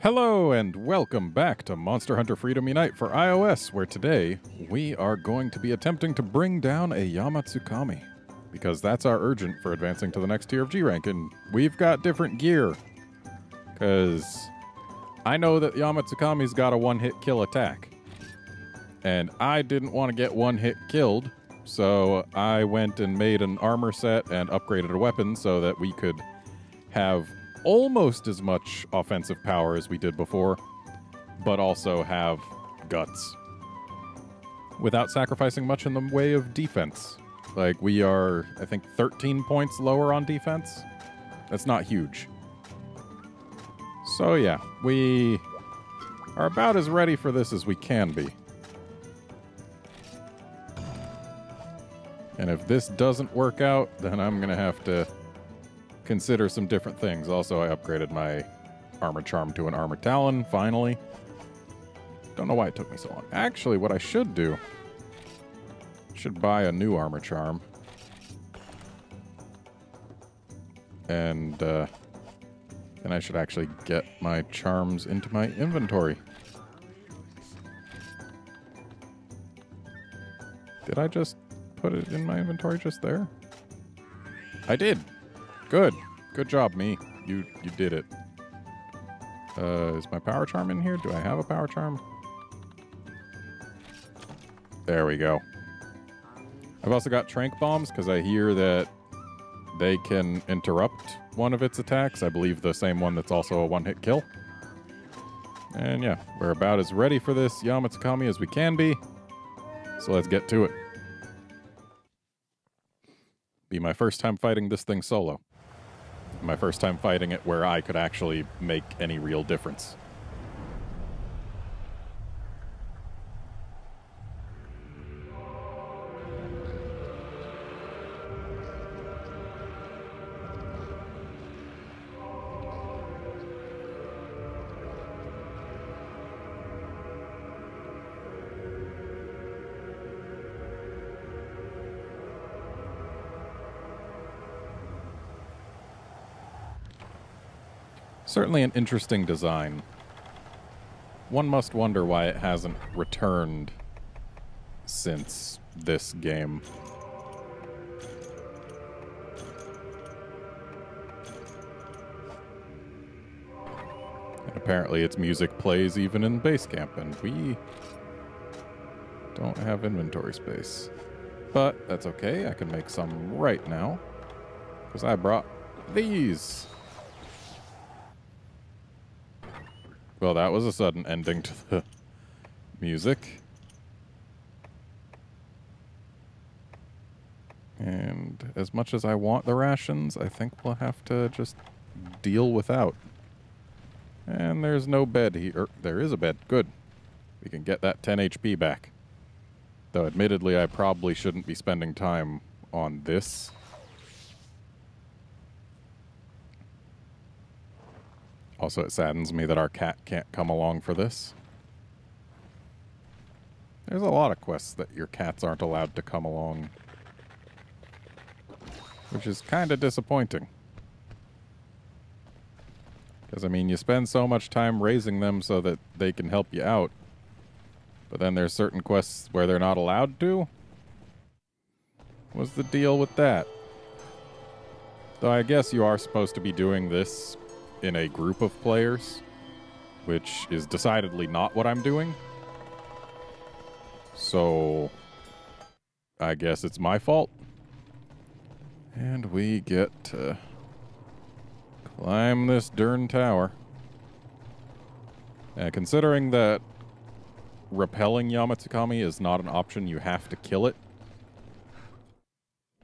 Hello and welcome back to Monster Hunter Freedom Unite for iOS, where today we are going to be attempting to bring down a Yamatsukami. Because that's our urgent for advancing to the next tier of G rank, and we've got different gear. Because I know that Yamatsukami's got a one hit kill attack. And I didn't want to get one hit killed, so I went and made an armor set and upgraded a weapon so that we could have almost as much offensive power as we did before, but also have guts without sacrificing much in the way of defense. Like, we are, I think, 13 points lower on defense. That's not huge. So, yeah, we are about as ready for this as we can be. And if this doesn't work out, then I'm going to have to consider some different things. Also, I upgraded my armor charm to an armor talon, finally. Don't know why it took me so long. Actually, what I should do, should buy a new armor charm. And, uh, then I should actually get my charms into my inventory. Did I just put it in my inventory just there? I did. Good. Good job, me. You you did it. Uh, is my power charm in here? Do I have a power charm? There we go. I've also got tranq bombs because I hear that they can interrupt one of its attacks. I believe the same one that's also a one-hit kill. And yeah, we're about as ready for this Yamatsukami as we can be. So let's get to it. Be my first time fighting this thing solo. My first time fighting it where I could actually make any real difference. Certainly an interesting design. One must wonder why it hasn't returned since this game. And apparently its music plays even in base camp, and we don't have inventory space. But that's okay, I can make some right now. Because I brought these. Well, that was a sudden ending to the music. And as much as I want the rations, I think we'll have to just deal without. And there's no bed here. Er, there is a bed. Good. We can get that 10 HP back. Though admittedly, I probably shouldn't be spending time on this. Also, it saddens me that our cat can't come along for this. There's a lot of quests that your cats aren't allowed to come along. Which is kind of disappointing. Because, I mean, you spend so much time raising them so that they can help you out. But then there's certain quests where they're not allowed to? What's the deal with that? Though I guess you are supposed to be doing this in a group of players, which is decidedly not what I'm doing. So, I guess it's my fault. And we get to climb this darn tower. And considering that repelling Yamatsukami is not an option, you have to kill it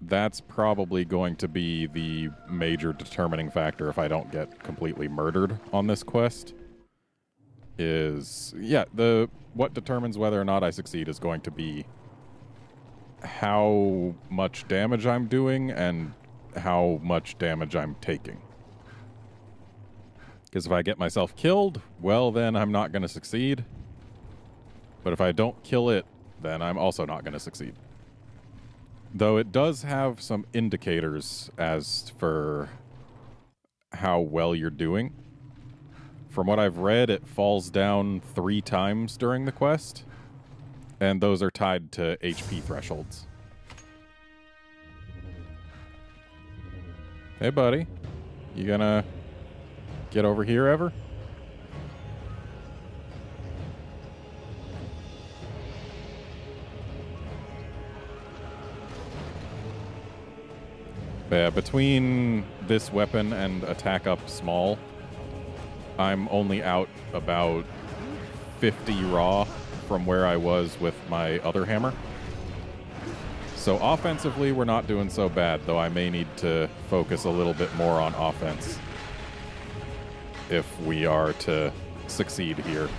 that's probably going to be the major determining factor if I don't get completely murdered on this quest. Is yeah, the what determines whether or not I succeed is going to be how much damage I'm doing and how much damage I'm taking. Because if I get myself killed, well, then I'm not going to succeed. But if I don't kill it, then I'm also not going to succeed. Though it does have some indicators as for how well you're doing. From what I've read, it falls down three times during the quest, and those are tied to HP thresholds. Hey, buddy. You gonna get over here ever? Yeah, between this weapon and attack up small, I'm only out about 50 raw from where I was with my other hammer. So offensively, we're not doing so bad, though I may need to focus a little bit more on offense if we are to succeed here,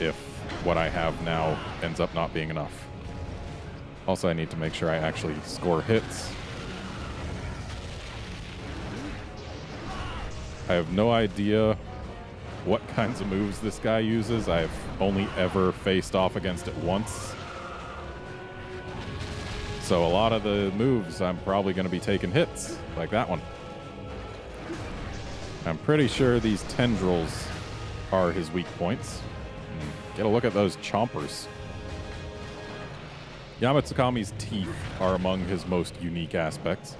if what I have now ends up not being enough. Also, I need to make sure I actually score hits I have no idea what kinds of moves this guy uses. I've only ever faced off against it once. So a lot of the moves, I'm probably going to be taking hits, like that one. I'm pretty sure these tendrils are his weak points. Get a look at those chompers. Yamatsukami's teeth are among his most unique aspects.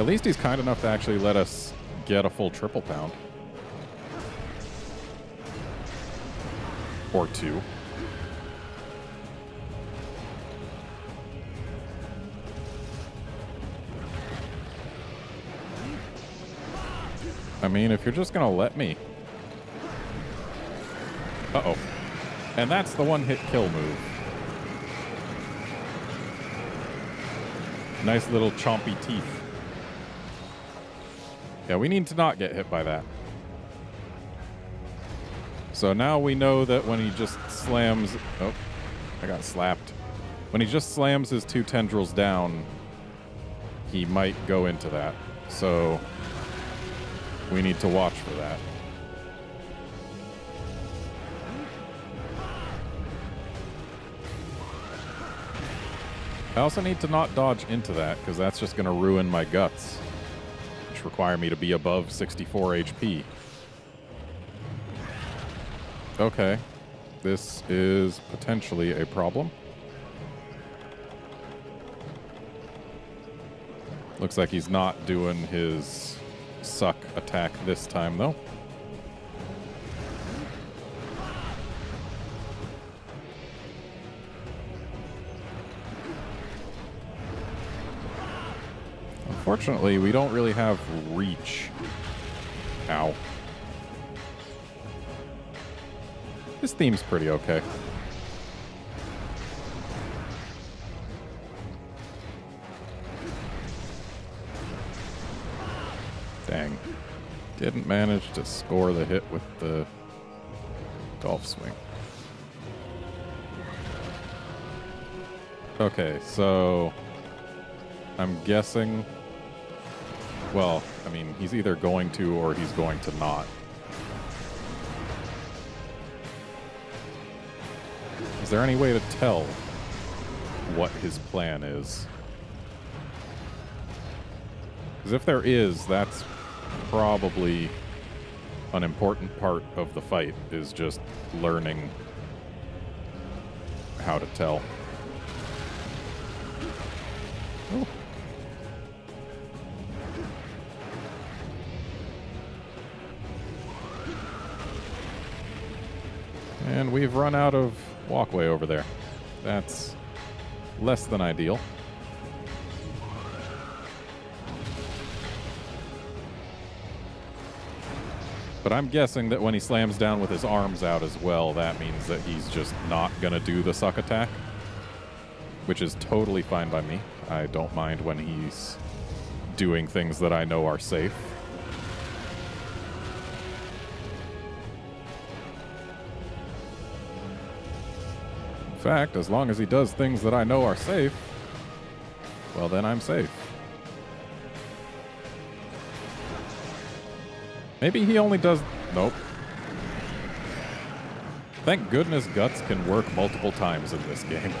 At least he's kind enough to actually let us get a full triple pound. Or two. I mean, if you're just going to let me. Uh-oh. And that's the one-hit kill move. Nice little chompy teeth. Yeah, we need to not get hit by that. So now we know that when he just slams... Oh, I got slapped. When he just slams his two tendrils down, he might go into that. So we need to watch for that. I also need to not dodge into that, because that's just going to ruin my guts require me to be above 64 HP. Okay. This is potentially a problem. Looks like he's not doing his suck attack this time, though. Unfortunately, we don't really have reach. Ow. This theme's pretty okay. Dang. Didn't manage to score the hit with the golf swing. Okay, so I'm guessing well, I mean, he's either going to or he's going to not. Is there any way to tell what his plan is? Because if there is, that's probably an important part of the fight, is just learning how to tell. Oh. We've run out of walkway over there. That's less than ideal. But I'm guessing that when he slams down with his arms out as well, that means that he's just not going to do the suck attack. Which is totally fine by me. I don't mind when he's doing things that I know are safe. Fact, as long as he does things that I know are safe, well, then I'm safe. Maybe he only does... Nope. Thank goodness Guts can work multiple times in this game.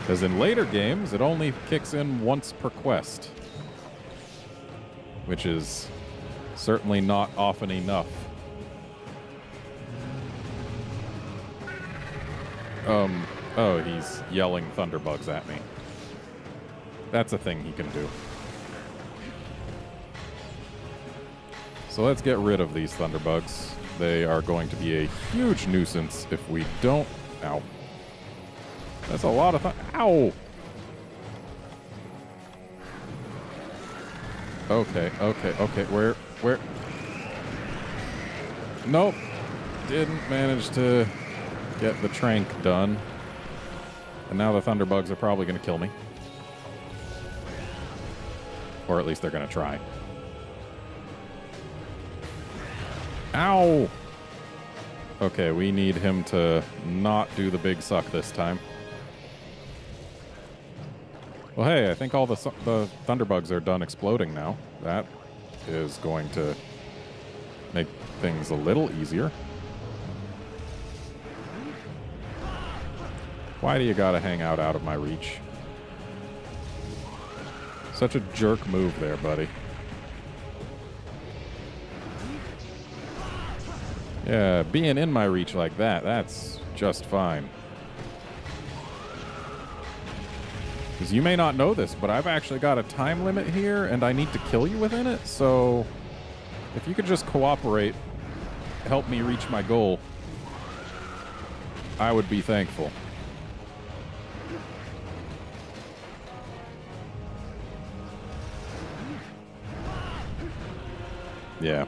Because in later games, it only kicks in once per quest. which is certainly not often enough. Um, oh, he's yelling thunderbugs at me. That's a thing he can do. So let's get rid of these thunderbugs. They are going to be a huge nuisance if we don't... Ow. That's a lot of... Th Ow! Okay, okay, okay. Where... Where... Nope. Didn't manage to get the trank done. And now the thunderbugs are probably going to kill me. Or at least they're going to try. Ow! Okay, we need him to not do the big suck this time. Well, hey, I think all the, the thunderbugs are done exploding now. That is going to make things a little easier. Why do you gotta hang out out of my reach? Such a jerk move there, buddy. Yeah, being in my reach like that, that's just fine. Because you may not know this, but I've actually got a time limit here, and I need to kill you within it, so if you could just cooperate, help me reach my goal, I would be thankful. Yeah.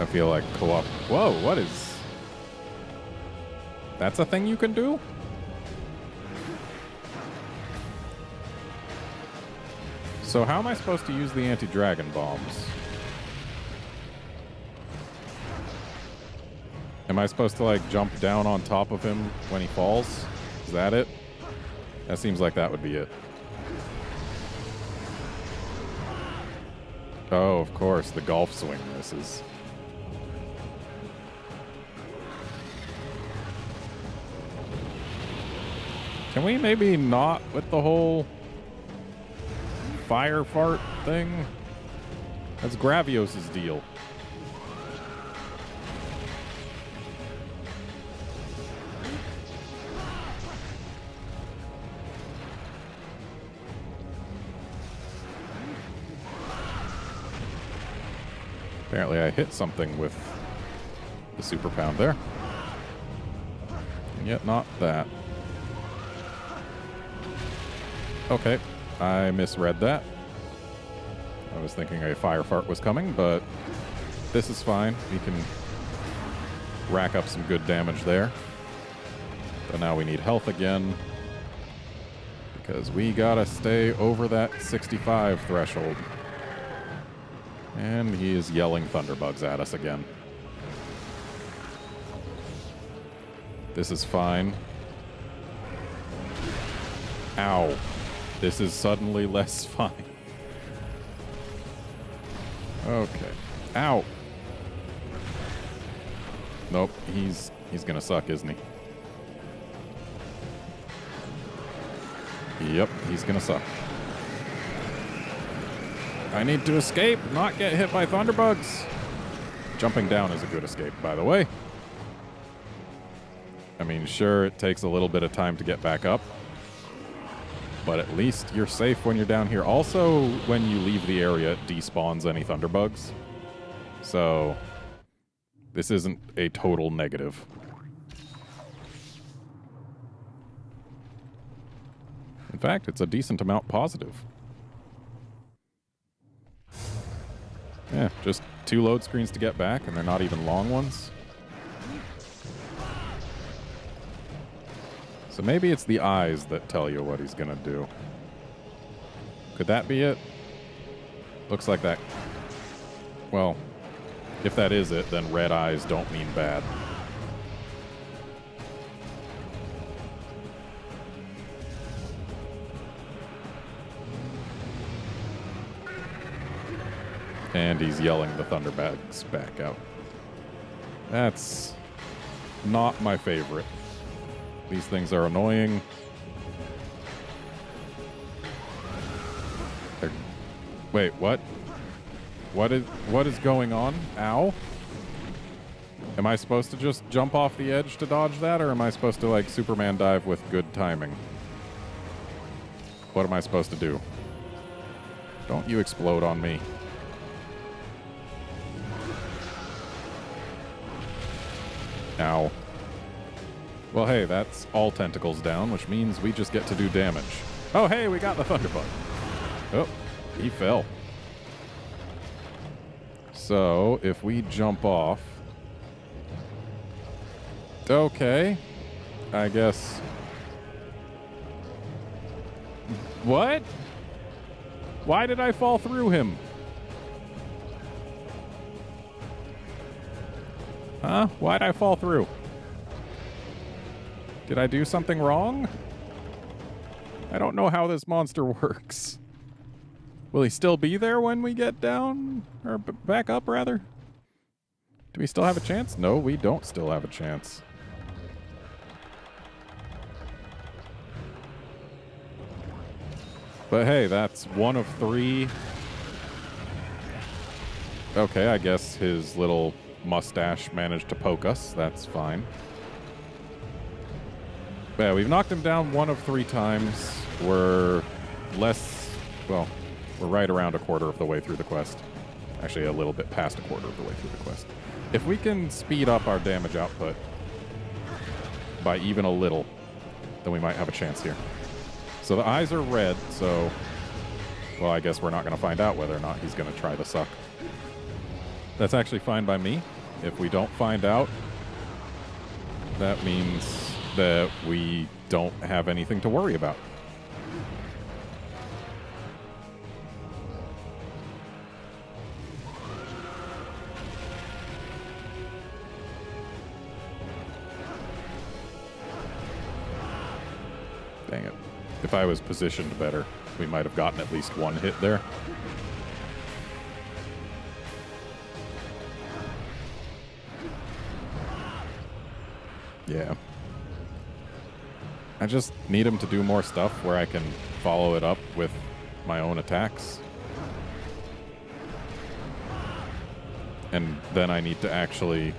I feel like co-op. Whoa, what is... That's a thing you can do? So how am I supposed to use the anti-dragon bombs? Am I supposed to like jump down on top of him when he falls? Is that it? That seems like that would be it. Oh, of course, the golf swing misses. Can we maybe not with the whole fire fart thing? That's Gravios' deal. Apparently I hit something with the super pound there. Yet not that. Okay, I misread that. I was thinking a fire fart was coming, but this is fine. We can rack up some good damage there. But now we need health again because we gotta stay over that 65 threshold. And he is yelling thunderbugs at us again. This is fine. Ow. This is suddenly less fine. Okay. Ow. Nope, he's he's gonna suck, isn't he? Yep, he's gonna suck. I need to escape, not get hit by thunderbugs. Jumping down is a good escape, by the way. I mean, sure, it takes a little bit of time to get back up, but at least you're safe when you're down here. Also, when you leave the area, it despawns any thunderbugs. So, this isn't a total negative. In fact, it's a decent amount positive. Yeah, just two load screens to get back, and they're not even long ones. So maybe it's the eyes that tell you what he's going to do. Could that be it? Looks like that. Well, if that is it, then red eyes don't mean bad. And he's yelling the Thunderbugs back out. That's not my favorite. These things are annoying. They're Wait, what? What is what is going on? Ow. Am I supposed to just jump off the edge to dodge that, or am I supposed to, like, Superman dive with good timing? What am I supposed to do? Don't you explode on me. Ow. Well, hey, that's all tentacles down, which means we just get to do damage. Oh, hey, we got the Thunderbug. Oh, he fell. So, if we jump off... Okay. I guess... What? Why did I fall through him? Huh? Why'd I fall through? Did I do something wrong? I don't know how this monster works. Will he still be there when we get down? Or back up, rather? Do we still have a chance? No, we don't still have a chance. But hey, that's one of three. Okay, I guess his little mustache managed to poke us. That's fine. But yeah, we've knocked him down one of three times. We're less, well, we're right around a quarter of the way through the quest. Actually, a little bit past a quarter of the way through the quest. If we can speed up our damage output by even a little, then we might have a chance here. So the eyes are red, so, well, I guess we're not going to find out whether or not he's going to try the suck. That's actually fine by me. If we don't find out, that means that we don't have anything to worry about. Dang it. If I was positioned better, we might have gotten at least one hit there. Just need him to do more stuff where I can follow it up with my own attacks. And then I need to actually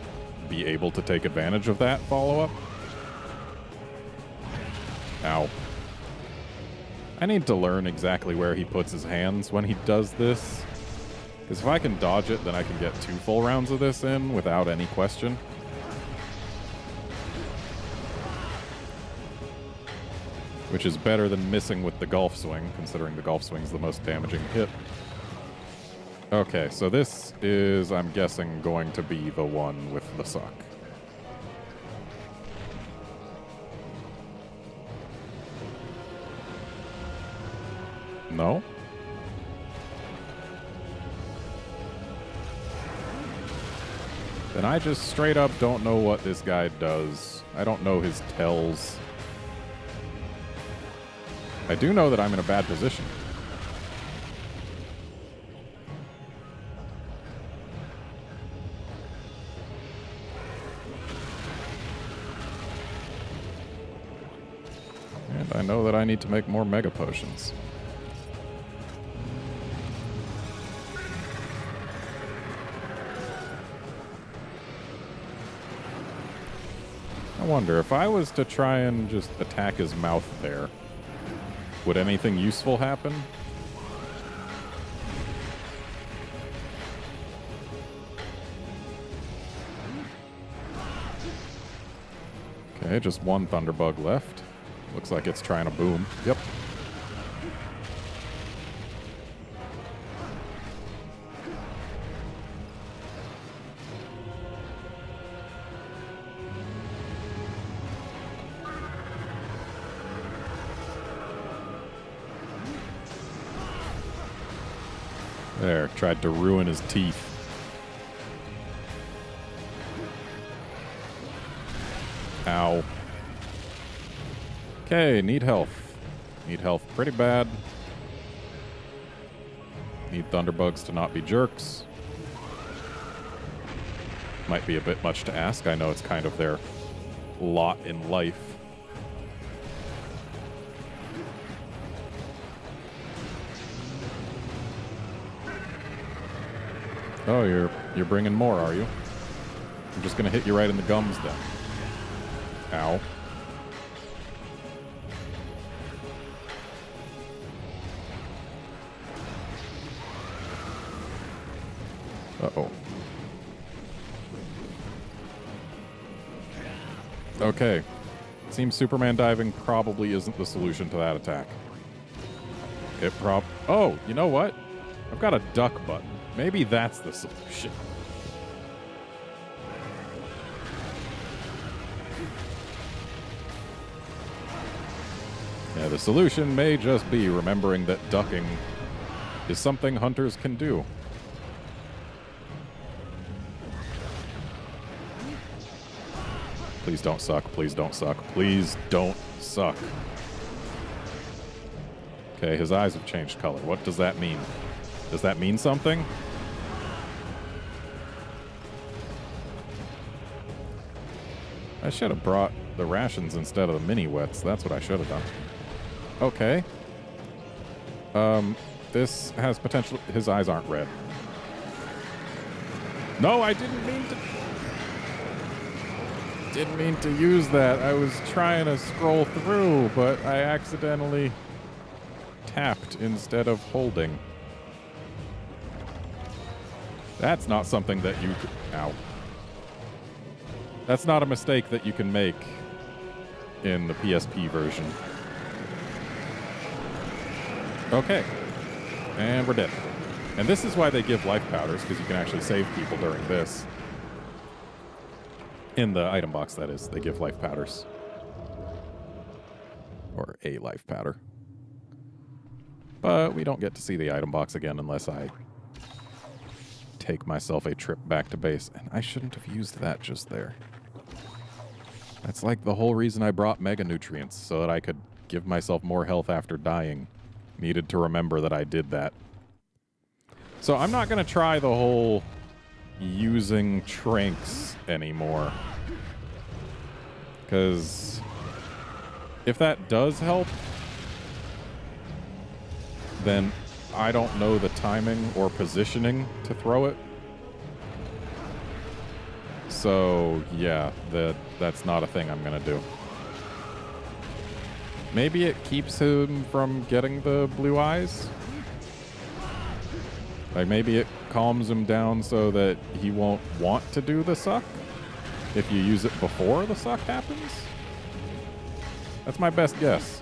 be able to take advantage of that follow-up. Ow. I need to learn exactly where he puts his hands when he does this. Because if I can dodge it, then I can get two full rounds of this in without any question. Which is better than missing with the golf swing, considering the golf swing is the most damaging hit. Okay, so this is, I'm guessing, going to be the one with the suck. No? Then I just straight up don't know what this guy does. I don't know his tells. I do know that I'm in a bad position. And I know that I need to make more Mega Potions. I wonder, if I was to try and just attack his mouth there, would anything useful happen? Okay, just one Thunderbug left. Looks like it's trying to boom. Yep. To ruin his teeth. Ow. Okay, need health. Need health pretty bad. Need Thunderbugs to not be jerks. Might be a bit much to ask. I know it's kind of their lot in life. Oh, you're you're bringing more, are you? I'm just gonna hit you right in the gums then. Ow. Uh-oh. Okay. Seems Superman diving probably isn't the solution to that attack. It prob... Oh, you know what? I've got a duck button. Maybe that's the solution. Yeah, the solution may just be remembering that ducking is something hunters can do. Please don't suck. Please don't suck. Please don't suck. Okay, his eyes have changed color. What does that mean? Does that mean something? I should have brought the rations instead of the mini whets. That's what I should have done. Okay. Um, this has potential. His eyes aren't red. No, I didn't mean to. Didn't mean to use that. I was trying to scroll through, but I accidentally tapped instead of holding. That's not something that you. Ow. That's not a mistake that you can make in the PSP version. Okay. And we're dead. And this is why they give life powders, because you can actually save people during this. In the item box, that is. They give life powders. Or a life powder. But we don't get to see the item box again unless I take myself a trip back to base. And I shouldn't have used that just there. That's like the whole reason I brought Mega Nutrients, so that I could give myself more health after dying. Needed to remember that I did that. So I'm not going to try the whole using Tranqs anymore. Because if that does help, then I don't know the timing or positioning to throw it. So, yeah, that that's not a thing I'm going to do. Maybe it keeps him from getting the blue eyes? Like maybe it calms him down so that he won't want to do the suck if you use it before the suck happens? That's my best guess.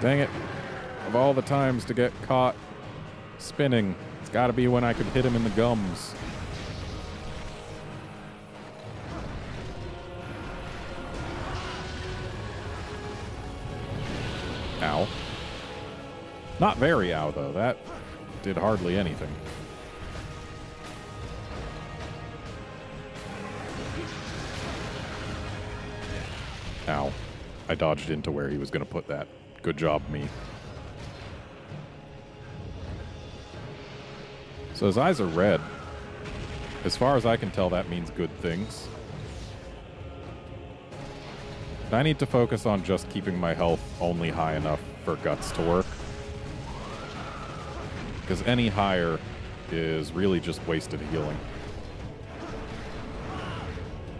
Dang it. Of all the times to get caught spinning, it's got to be when I could hit him in the gums. Ow. Not very ow, though. That did hardly anything. Ow. I dodged into where he was going to put that. Good job, me. So his eyes are red. As far as I can tell, that means good things. I need to focus on just keeping my health only high enough for guts to work. Because any higher is really just wasted healing.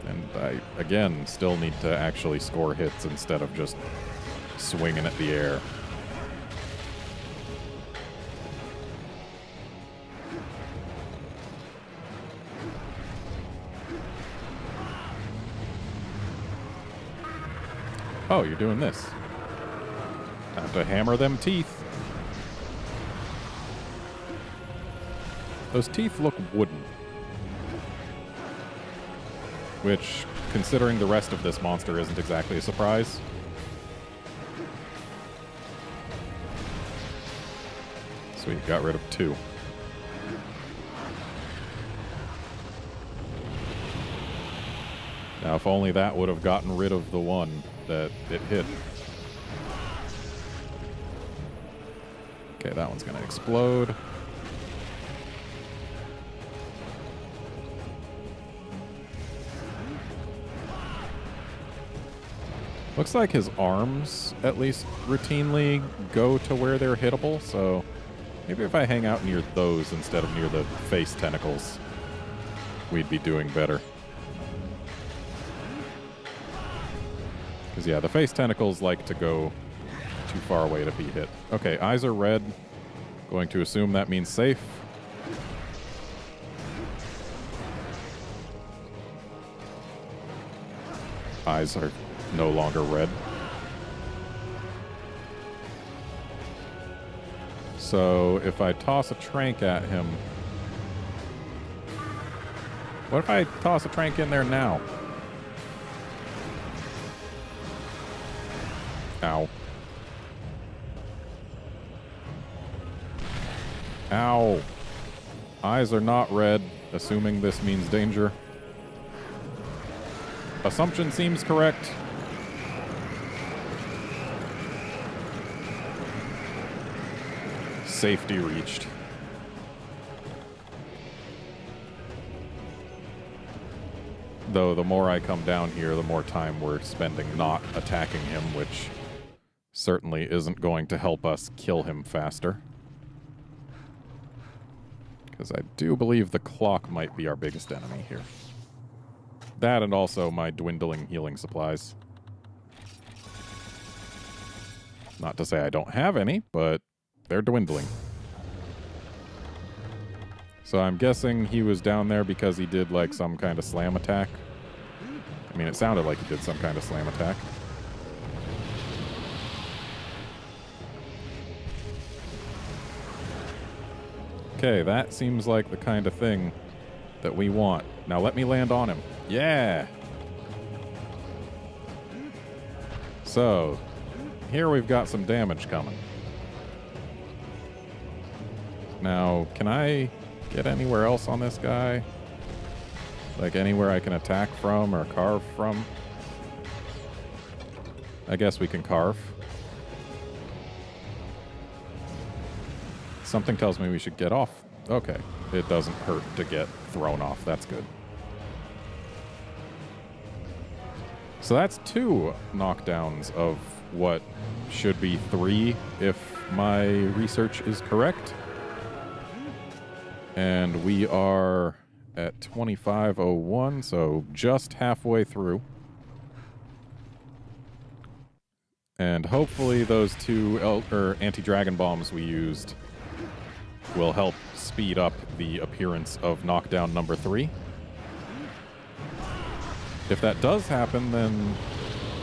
And I, again, still need to actually score hits instead of just swinging at the air. Oh, you're doing this. Have to hammer them teeth. Those teeth look wooden. Which, considering the rest of this monster isn't exactly a surprise. Sweet, got rid of two. Now, if only that would have gotten rid of the one that it hit. Okay, that one's going to explode. Looks like his arms, at least routinely, go to where they're hittable, so maybe if I hang out near those instead of near the face tentacles, we'd be doing better. Because, yeah, the face tentacles like to go too far away to be hit. Okay, eyes are red. Going to assume that means safe. Eyes are no longer red. So if I toss a tranq at him... What if I toss a tranq in there now? Ow. Ow. Eyes are not red, assuming this means danger. Assumption seems correct. Safety reached. Though the more I come down here, the more time we're spending not attacking him, which certainly isn't going to help us kill him faster. Because I do believe the clock might be our biggest enemy here. That and also my dwindling healing supplies. Not to say I don't have any, but they're dwindling. So I'm guessing he was down there because he did like some kind of slam attack. I mean, it sounded like he did some kind of slam attack. Okay, that seems like the kind of thing that we want. Now let me land on him. Yeah! So, here we've got some damage coming. Now, can I get anywhere else on this guy? Like anywhere I can attack from or carve from? I guess we can carve. Something tells me we should get off. Okay. It doesn't hurt to get thrown off. That's good. So that's two knockdowns of what should be three if my research is correct. And we are at 2501, so just halfway through. And hopefully those two anti-dragon bombs we used will help speed up the appearance of knockdown number three. If that does happen, then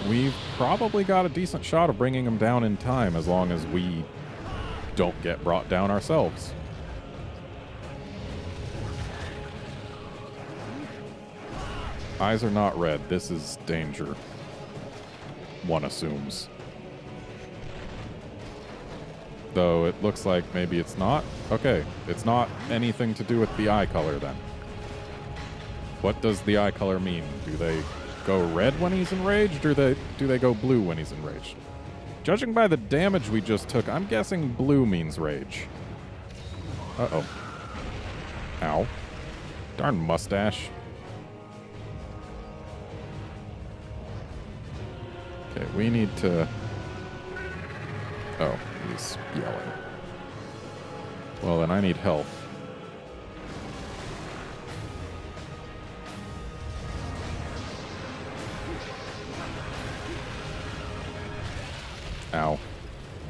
we've probably got a decent shot of bringing him down in time as long as we don't get brought down ourselves. Eyes are not red. This is danger. One assumes. Though it looks like maybe it's not. Okay, it's not anything to do with the eye color then. What does the eye color mean? Do they go red when he's enraged, or they, do they go blue when he's enraged? Judging by the damage we just took, I'm guessing blue means rage. Uh-oh. Ow. Darn mustache. Okay, we need to... Oh, he's yelling. Well, then I need health. Ow.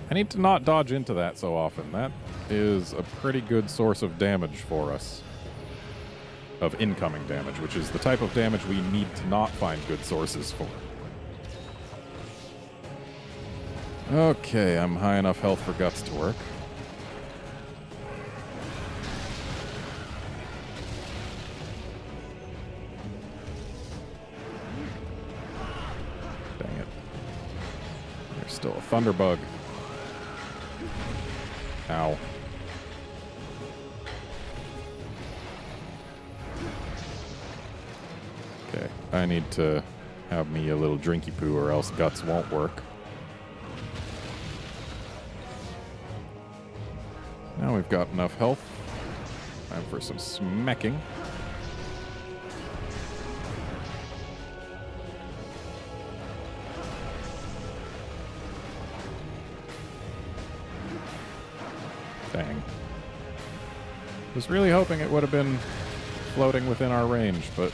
I need to not dodge into that so often. That is a pretty good source of damage for us. Of incoming damage, which is the type of damage we need to not find good sources for. Okay, I'm high enough health for guts to work. Dang it. There's still a thunderbug. Ow. Okay, I need to have me a little drinky poo or else guts won't work. Now we've got enough health. Time for some smacking. Dang. Was really hoping it would have been floating within our range, but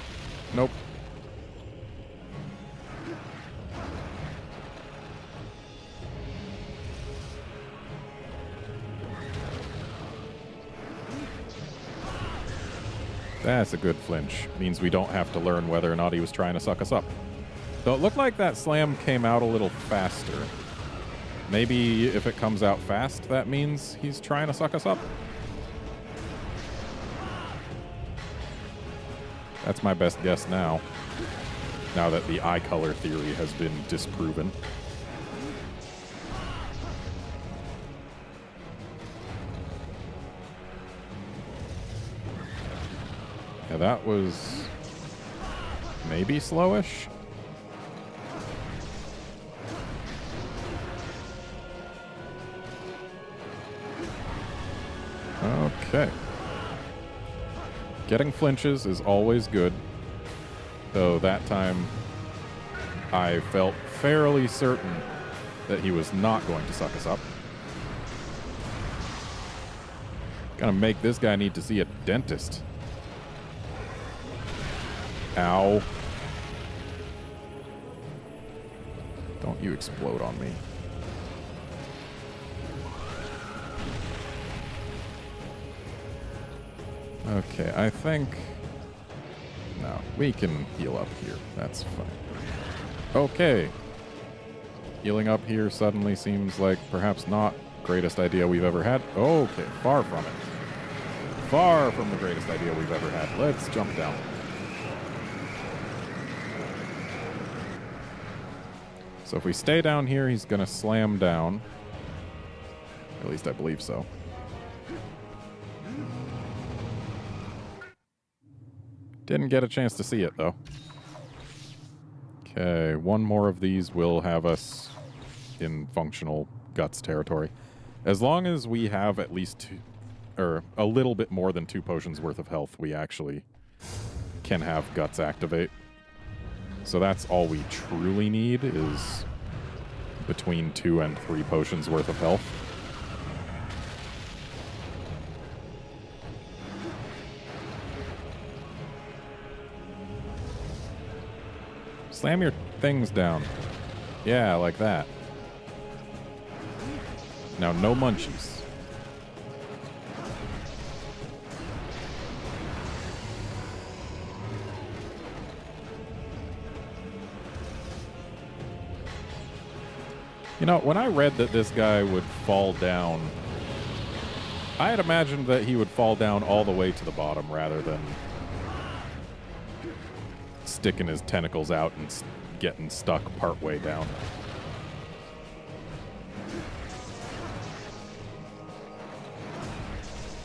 a good flinch. Means we don't have to learn whether or not he was trying to suck us up. So it looked like that slam came out a little faster. Maybe if it comes out fast, that means he's trying to suck us up. That's my best guess now. Now that the eye color theory has been disproven. Yeah, that was maybe slowish. Okay. Getting flinches is always good. Though that time I felt fairly certain that he was not going to suck us up. Gonna make this guy need to see a dentist. Ow. Don't you explode on me. Okay, I think... No, we can heal up here. That's fine. Okay. Healing up here suddenly seems like perhaps not greatest idea we've ever had. Okay, far from it. Far from the greatest idea we've ever had. Let's jump down. So if we stay down here, he's going to slam down. At least I believe so. Didn't get a chance to see it, though. Okay, one more of these will have us in functional guts territory. As long as we have at least two, or a little bit more than two potions worth of health, we actually can have guts activate. So that's all we truly need is between two and three potions worth of health. Slam your things down. Yeah, like that. Now, no munchies. You know, when I read that this guy would fall down, I had imagined that he would fall down all the way to the bottom rather than sticking his tentacles out and getting stuck partway down.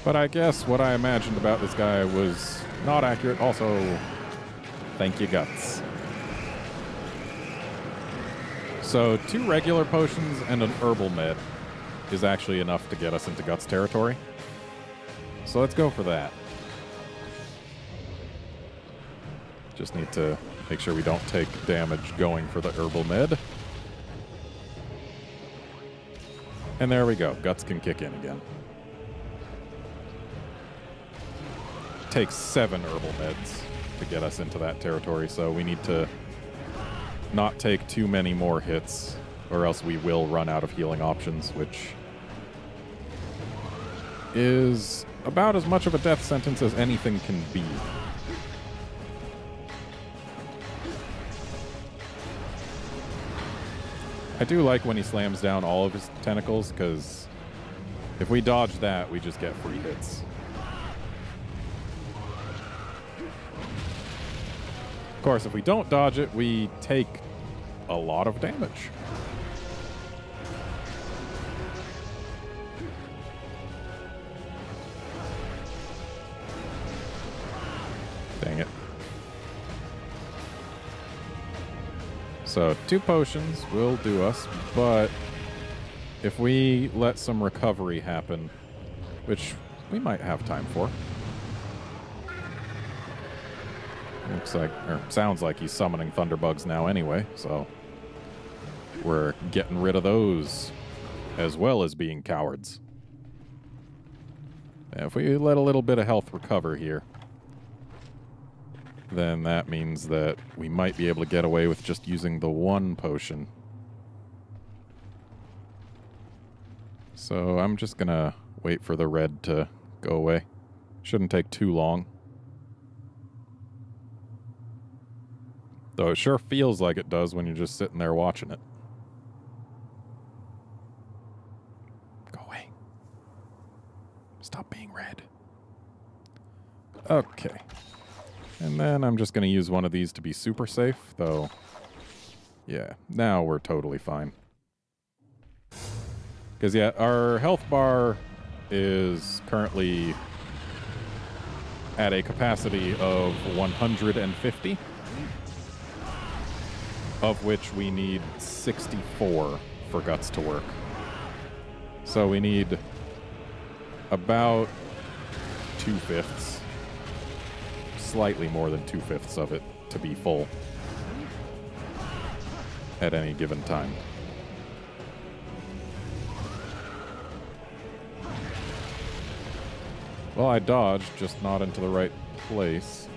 But I guess what I imagined about this guy was not accurate. Also, thank you, Guts. So, two regular potions and an herbal med is actually enough to get us into Guts territory. So let's go for that. Just need to make sure we don't take damage going for the herbal med. And there we go. Guts can kick in again. Takes seven herbal meds to get us into that territory, so we need to not take too many more hits, or else we will run out of healing options, which is about as much of a death sentence as anything can be. I do like when he slams down all of his tentacles, because if we dodge that, we just get free hits. Of course, if we don't dodge it, we take a lot of damage. Dang it. So two potions will do us, but if we let some recovery happen, which we might have time for. Looks like, or sounds like he's summoning thunderbugs now anyway, so we're getting rid of those as well as being cowards. If we let a little bit of health recover here, then that means that we might be able to get away with just using the one potion. So I'm just going to wait for the red to go away. Shouldn't take too long. Though it sure feels like it does when you're just sitting there watching it. Go away. Stop being red. Okay. And then I'm just going to use one of these to be super safe, though. Yeah, now we're totally fine. Because, yeah, our health bar is currently at a capacity of 150, of which we need 64 for guts to work. So we need about two fifths, slightly more than two fifths of it to be full at any given time. Well, I dodged, just not into the right place.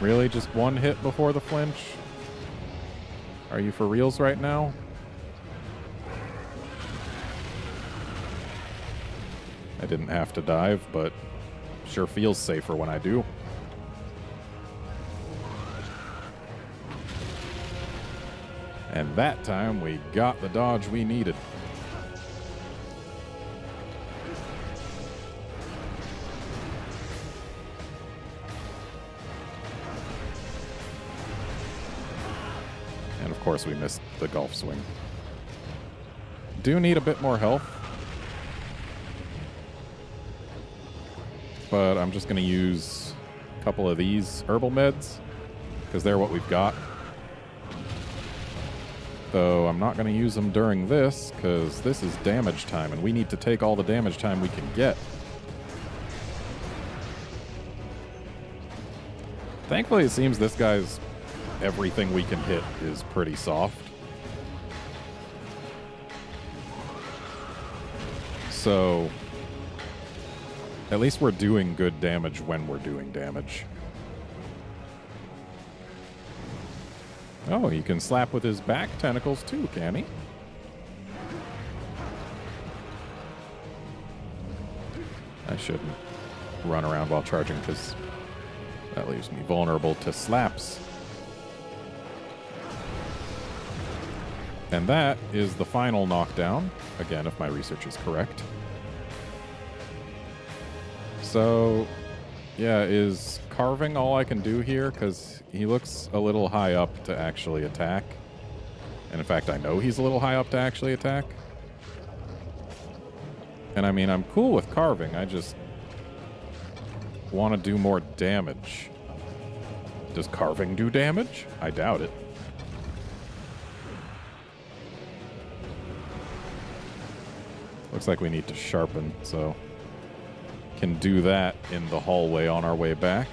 Really? Just one hit before the flinch? Are you for reals right now? I didn't have to dive, but sure feels safer when I do. And that time we got the dodge we needed. And of course we missed the golf swing. Do need a bit more health. But I'm just going to use a couple of these herbal meds because they're what we've got. Though I'm not going to use them during this because this is damage time and we need to take all the damage time we can get. Thankfully, it seems this guy's everything we can hit is pretty soft. So, at least we're doing good damage when we're doing damage. Oh, he can slap with his back tentacles too, can he? I shouldn't run around while charging because that leaves me vulnerable to slaps. And that is the final knockdown. Again, if my research is correct. So, yeah, is carving all I can do here? Because he looks a little high up to actually attack. And in fact, I know he's a little high up to actually attack. And I mean, I'm cool with carving. I just want to do more damage. Does carving do damage? I doubt it. Looks like we need to sharpen, so can do that in the hallway on our way back.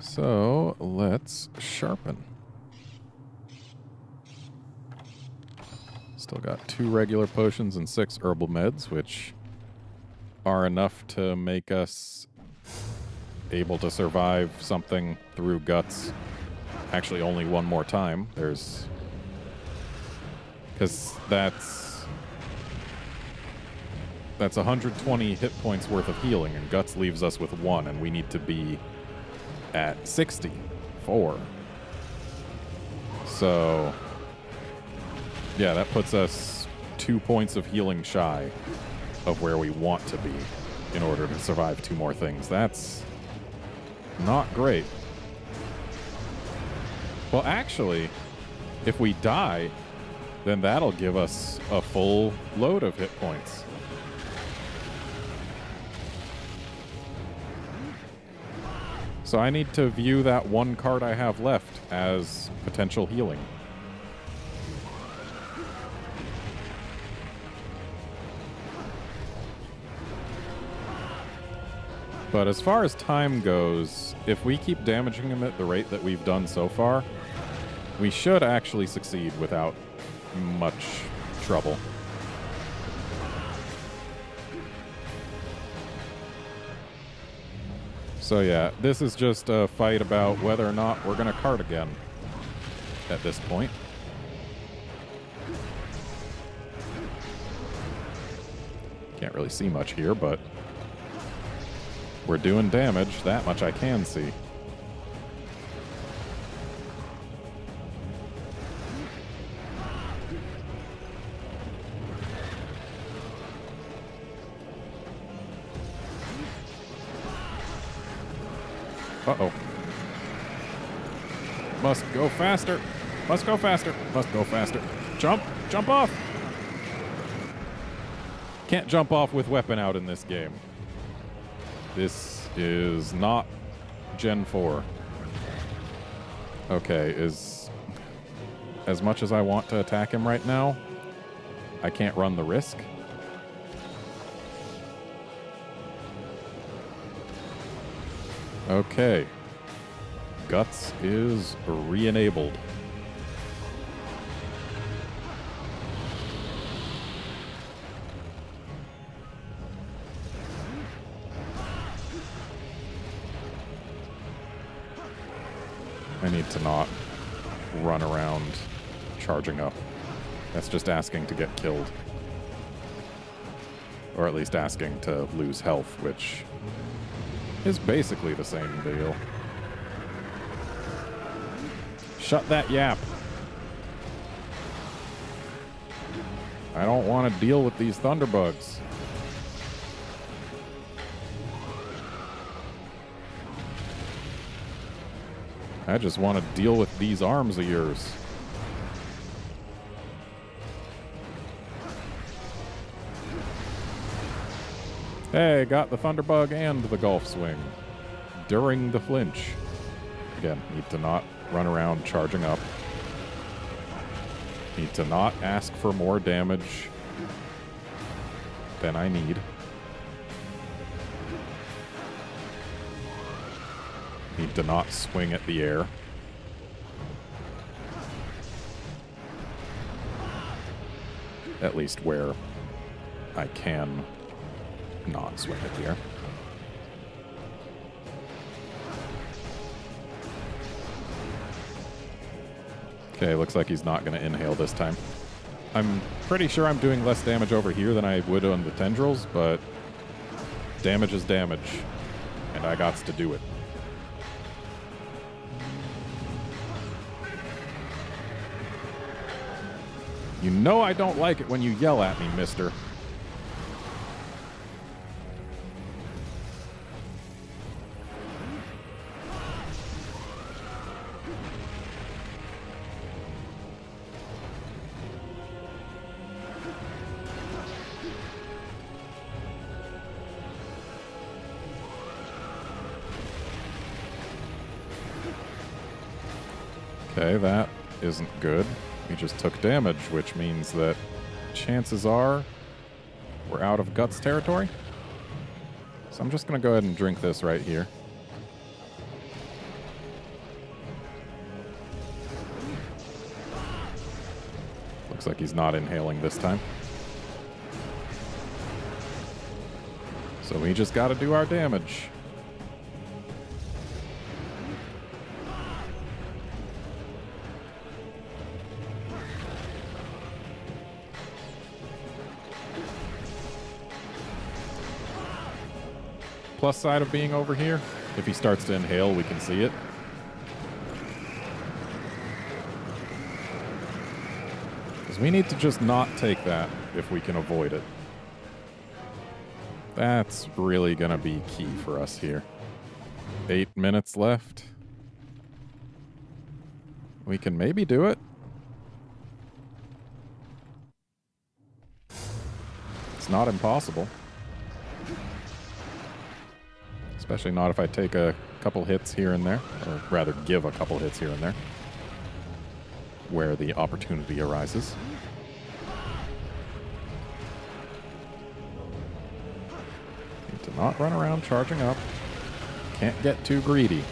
So let's sharpen. Still got two regular potions and six herbal meds, which are enough to make us able to survive something through guts. Actually, only one more time. There's. Because that's. That's 120 hit points worth of healing, and guts leaves us with one, and we need to be at 64. So. Yeah, that puts us two points of healing shy of where we want to be in order to survive two more things. That's not great. Well, actually, if we die, then that'll give us a full load of hit points. So I need to view that one cart I have left as potential healing. But as far as time goes, if we keep damaging him at the rate that we've done so far, we should actually succeed without much trouble. So yeah, this is just a fight about whether or not we're going to cart again at this point. Can't really see much here, but we're doing damage. That much I can see. Uh-oh. Must go faster. Must go faster. Must go faster. Jump. Jump off. Can't jump off with weapon out in this game. This is not Gen 4. Okay, is... As much as I want to attack him right now, I can't run the risk. Okay. Guts is re-enabled. Need to not run around charging up. That's just asking to get killed. Or at least asking to lose health, which is basically the same deal. Shut that yap. I don't want to deal with these thunderbugs. I just want to deal with these arms of yours. Hey, got the Thunderbug and the Golf Swing during the flinch. Again, need to not run around charging up. Need to not ask for more damage than I need. To not swing at the air. At least where I can not swing at the air. Okay, looks like he's not going to inhale this time. I'm pretty sure I'm doing less damage over here than I would on the tendrils, but damage is damage, and I got to do it. You know I don't like it when you yell at me, mister. Okay, that isn't good. We just took damage, which means that chances are we're out of guts territory. So I'm just going to go ahead and drink this right here. Looks like he's not inhaling this time. So we just got to do our damage. Plus side of being over here. If he starts to inhale, we can see it. Because we need to just not take that if we can avoid it. That's really going to be key for us here. Eight minutes left. We can maybe do it. It's not impossible. Especially not if I take a couple hits here and there, or rather give a couple hits here and there, where the opportunity arises. Need to not run around charging up. Can't get too greedy.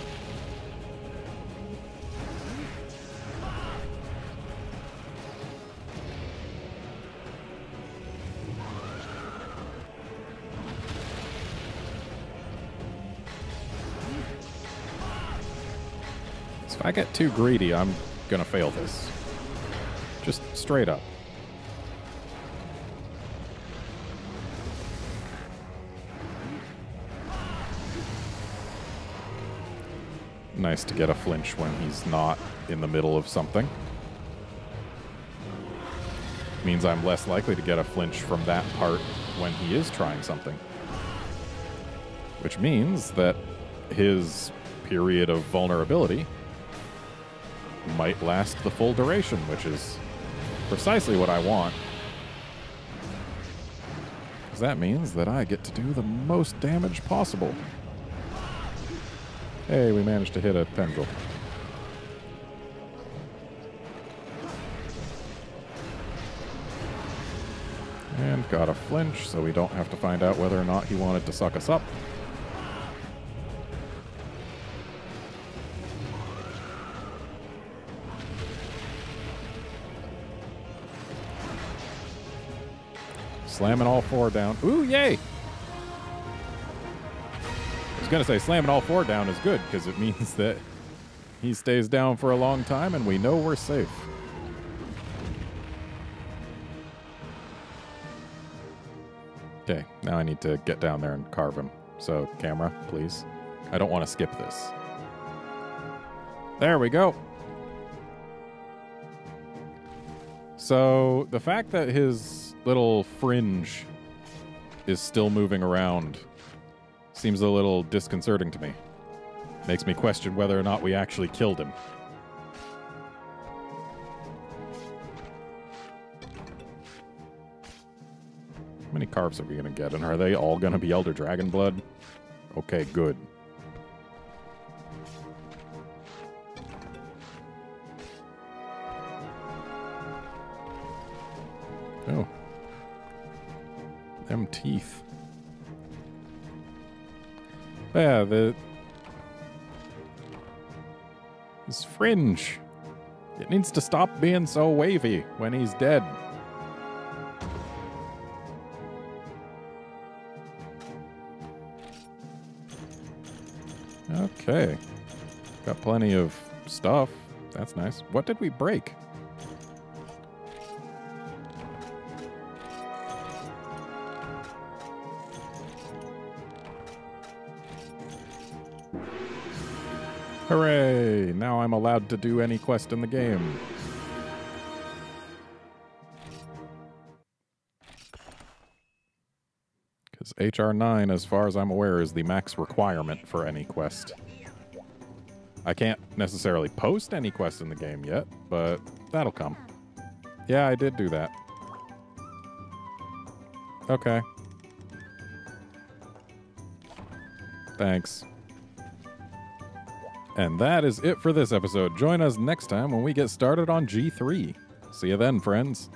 I get too greedy, I'm gonna fail this. Just straight up. Nice to get a flinch when he's not in the middle of something. Means I'm less likely to get a flinch from that part when he is trying something. Which means that his period of vulnerability might last the full duration, which is precisely what I want. Because that means that I get to do the most damage possible. Hey, we managed to hit a tendril. And got a flinch, so we don't have to find out whether or not he wanted to suck us up. Slamming all four down. Ooh, yay! I was going to say slamming all four down is good because it means that he stays down for a long time and we know we're safe. Okay, now I need to get down there and carve him. So, camera, please. I don't want to skip this. There we go. So, the fact that his little fringe is still moving around seems a little disconcerting to me. Makes me question whether or not we actually killed him. How many carves are we going to get? And are they all going to be Elder Dragon Blood? Okay, good. Oh. Them teeth. Yeah, the... His fringe. It needs to stop being so wavy when he's dead. Okay. Got plenty of stuff. That's nice. What did we break? Hooray! Now I'm allowed to do any quest in the game. Because HR9, as far as I'm aware, is the max requirement for any quest. I can't necessarily post any quest in the game yet, but that'll come. Yeah, I did do that. Okay. Thanks. And that is it for this episode. Join us next time when we get started on G3. See you then, friends.